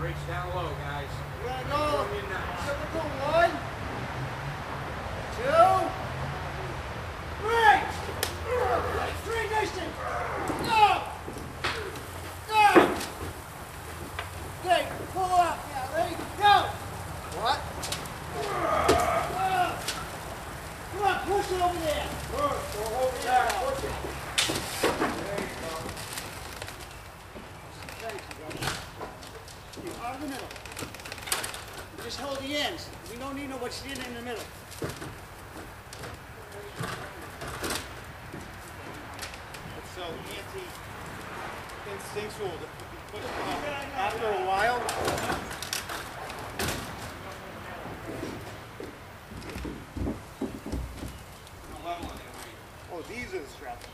reach down low, guys. We're gonna go. Form your nuts. So we're going one, two, three. Three distance. Go. Go. Okay, pull up. Yeah, ready? Go. What? Come on, push it over there. Push, go hold it back, out the middle. Just hold the ends. We don't need nobody standing in the middle. So anti-instinctual to off after a while. Oh, these are the straps.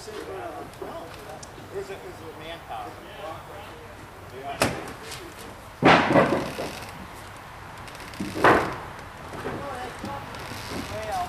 percent going out of Well.